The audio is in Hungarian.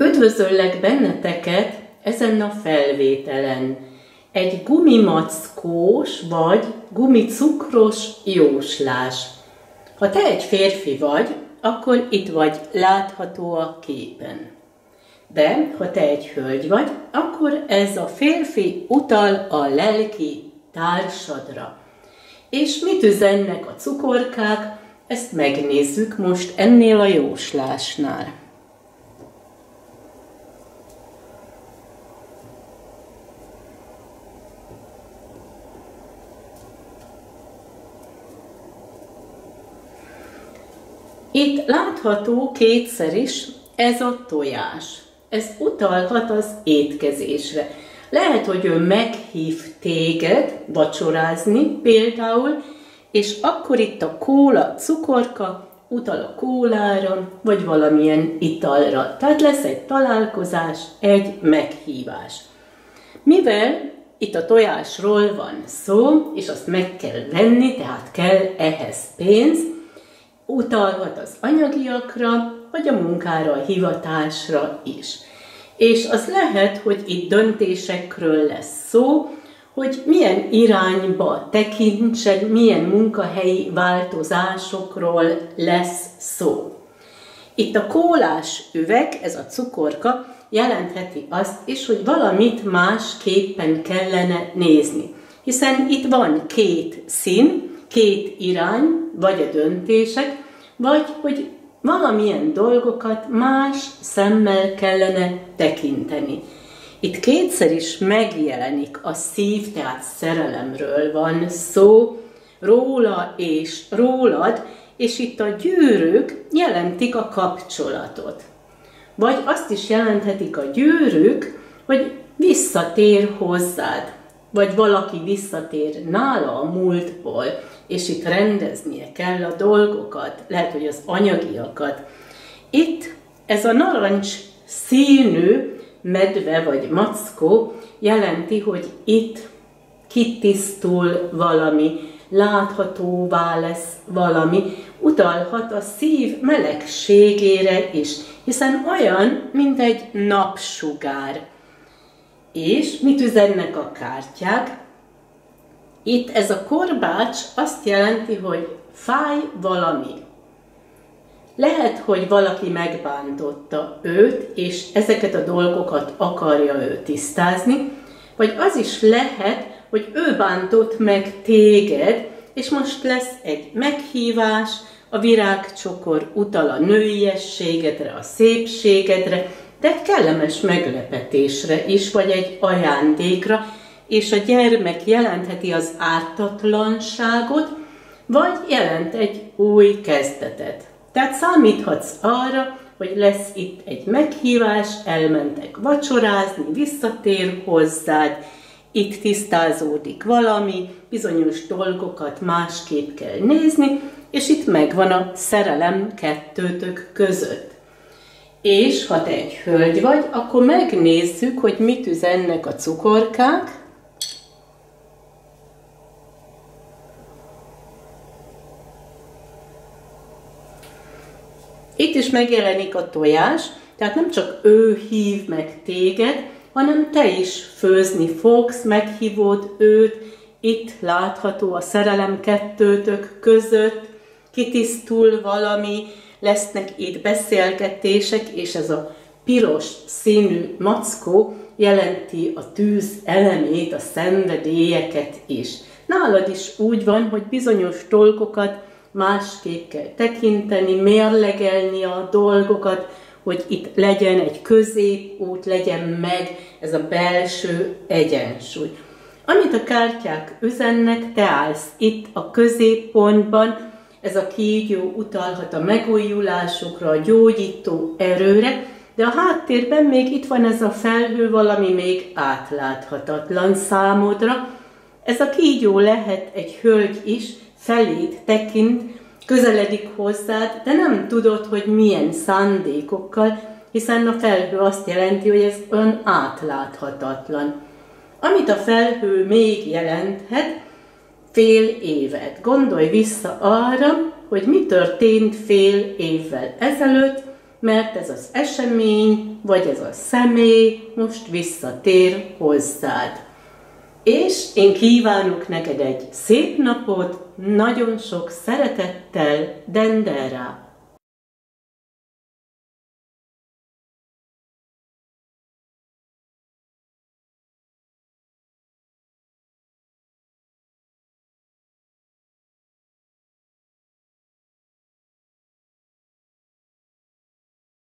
Üdvözöllek benneteket ezen a felvételen. Egy gumimackós vagy gumicukros jóslás. Ha te egy férfi vagy, akkor itt vagy látható a képen. De ha te egy hölgy vagy, akkor ez a férfi utal a lelki társadra. És mit üzennek a cukorkák, ezt megnézzük most ennél a jóslásnál. Itt látható kétszer is ez a tojás. Ez utalhat az étkezésre. Lehet, hogy ő meghív téged vacsorázni például, és akkor itt a kóla, cukorka utal a kólára, vagy valamilyen italra. Tehát lesz egy találkozás, egy meghívás. Mivel itt a tojásról van szó, és azt meg kell venni, tehát kell ehhez pénz, utalhat az anyagiakra, vagy a munkára, a hivatásra is. És az lehet, hogy itt döntésekről lesz szó, hogy milyen irányba tekintsen, milyen munkahelyi változásokról lesz szó. Itt a kólás üveg, ez a cukorka, jelentheti azt is, hogy valamit másképpen kellene nézni. Hiszen itt van két szín, két irány, vagy a döntések, vagy hogy valamilyen dolgokat más szemmel kellene tekinteni. Itt kétszer is megjelenik a szív, tehát szerelemről van szó, róla és rólad, és itt a gyűrűk jelentik a kapcsolatot. Vagy azt is jelenthetik a gyűrűk, hogy visszatér hozzád, vagy valaki visszatér nála a múltból, és itt rendeznie kell a dolgokat, lehet, hogy az anyagiakat. Itt ez a narancs színű medve vagy mackó jelenti, hogy itt kitisztul valami, láthatóvá lesz valami, utalhat a szív melegségére is, hiszen olyan, mint egy napsugár. És mit üzennek a kártyák? Itt ez a korbács azt jelenti, hogy fáj valami. Lehet, hogy valaki megbántotta őt, és ezeket a dolgokat akarja ő tisztázni, vagy az is lehet, hogy ő bántott meg téged, és most lesz egy meghívás, a virágcsokor utal a nőiességedre, a szépségedre, de kellemes meglepetésre is, vagy egy ajándékra, és a gyermek jelentheti az ártatlanságot, vagy jelent egy új kezdetet. Tehát számíthatsz arra, hogy lesz itt egy meghívás, elmentek vacsorázni, visszatér hozzád, itt tisztázódik valami, bizonyos dolgokat másképp kell nézni, és itt megvan a szerelem kettőtök között. És ha te egy hölgy vagy, akkor megnézzük, hogy mit üzennek a cukorkák, Itt is megjelenik a tojás, tehát nem csak ő hív meg téged, hanem te is főzni fogsz, meghívod őt, itt látható a szerelem kettőtök között, kitisztul valami, lesznek itt beszélgetések, és ez a piros színű mackó jelenti a tűz elemét, a szenvedélyeket is. Nálad is úgy van, hogy bizonyos dolgokat másképp kell tekinteni, mérlegelni a dolgokat, hogy itt legyen egy középút, legyen meg ez a belső egyensúly. Amit a kártyák üzennek, te állsz itt a középpontban, ez a kígyó utalhat a megújulásokra, a gyógyító erőre, de a háttérben még itt van ez a felhő, valami még átláthatatlan számodra. Ez a kígyó lehet egy hölgy is, feléd tekint, közeledik hozzád, de nem tudod, hogy milyen szándékokkal, hiszen a felhő azt jelenti, hogy ez olyan átláthatatlan. Amit a felhő még jelenthet, fél évet. Gondolj vissza arra, hogy mi történt fél évvel ezelőtt, mert ez az esemény, vagy ez a személy most visszatér hozzád. És én kívánok neked egy szép napot, nagyon sok szeretettel, Dendera!